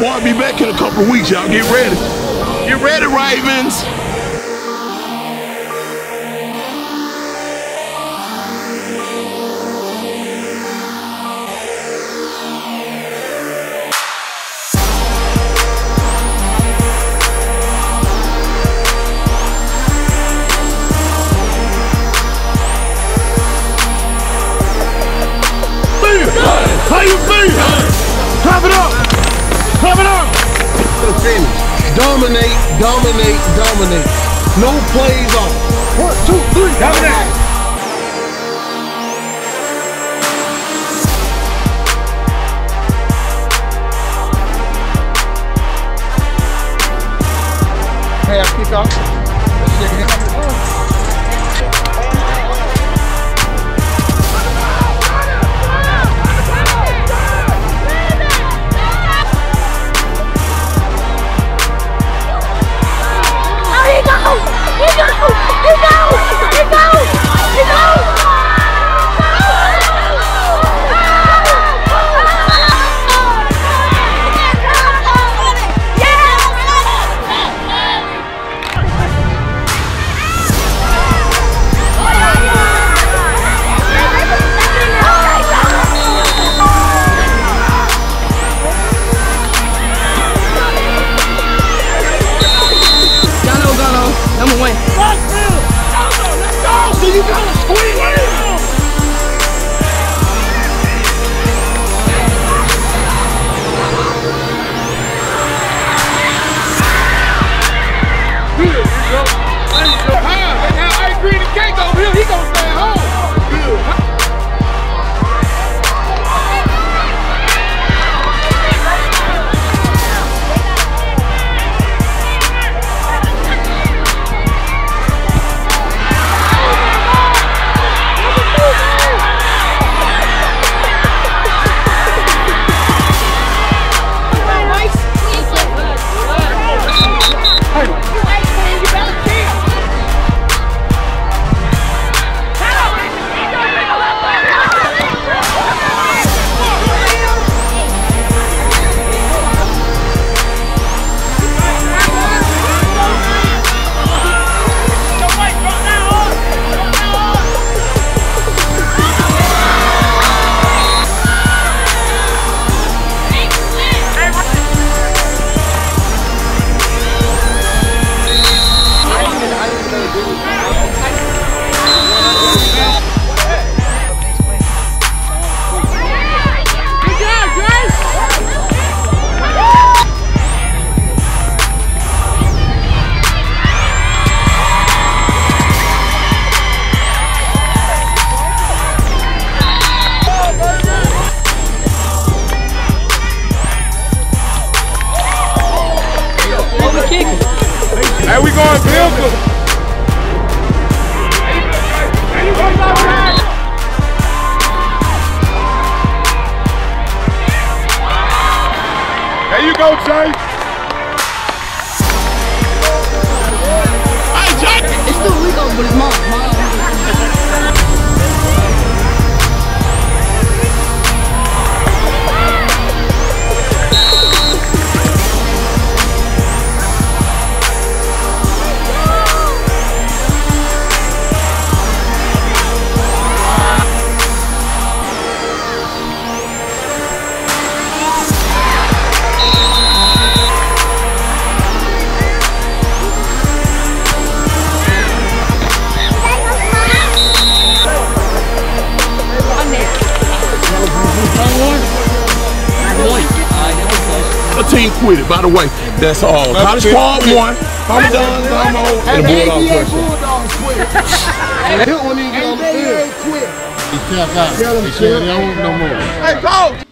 Boy, I'll be back in a couple of weeks, y'all. Get ready. Get ready, Ravens. How you feel? Clap it up! Clap it up! Dominate, dominate, dominate. No plays off. One, two, three. Dominate. Half kickoff. Oh, Jay. Hey, Jay. It's still legal, but it's mom. Team quit it, by the way. That's all. College Squad one. I'm done. And the Bulldog question. Bulldogs quit. That one didn't get on the field. He tapped out. He said, "I don't want no more." Hey, coach.